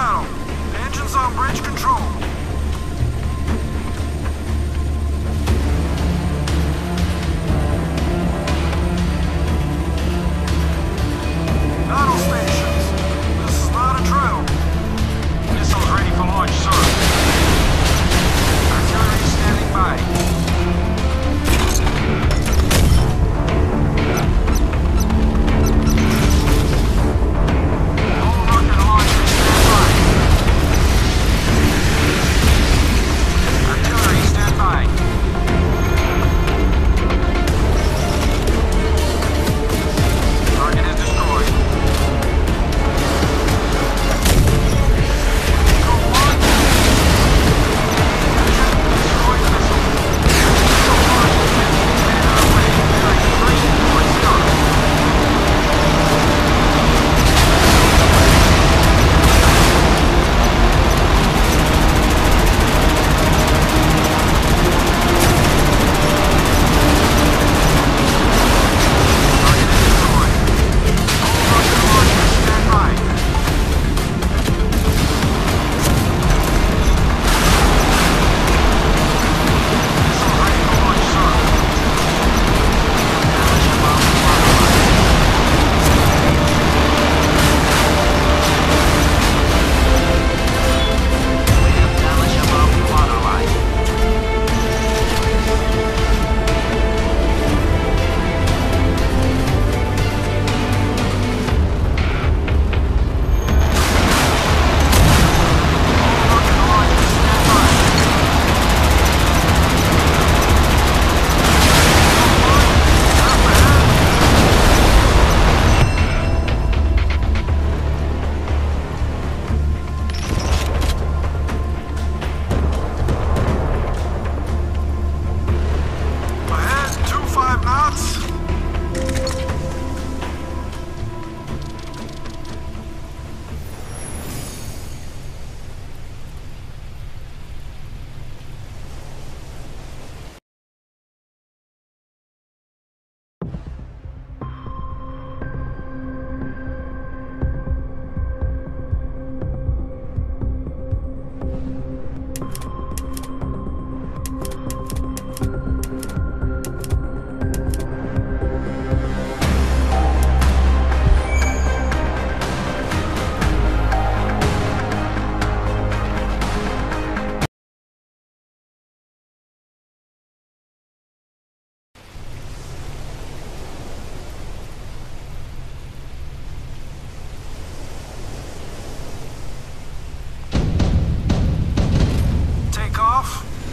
Engines on bridge control.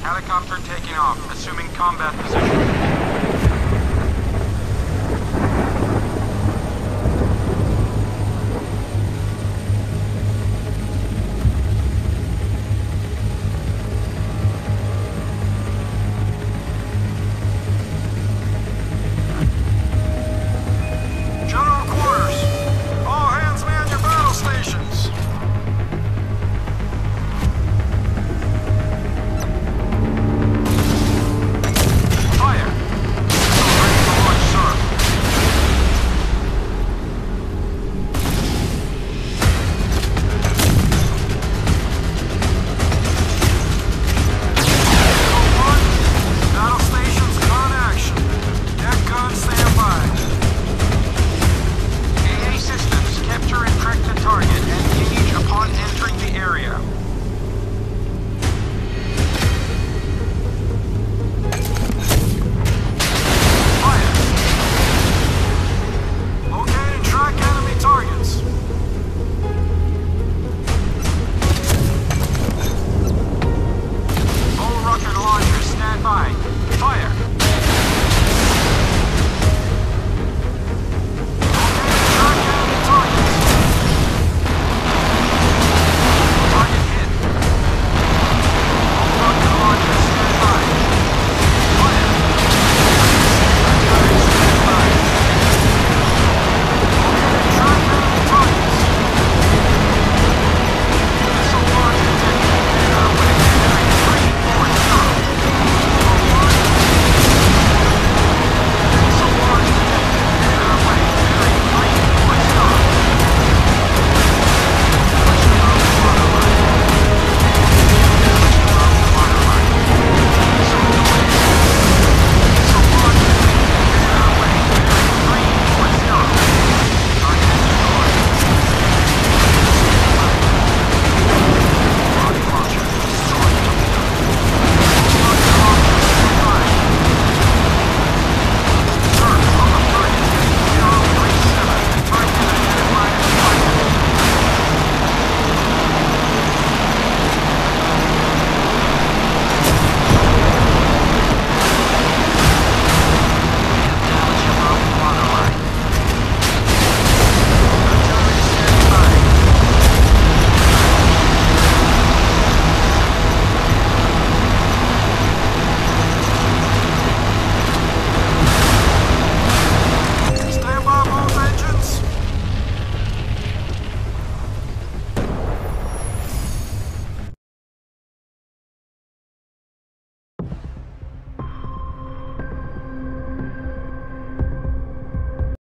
Helicopter taking off, assuming combat position.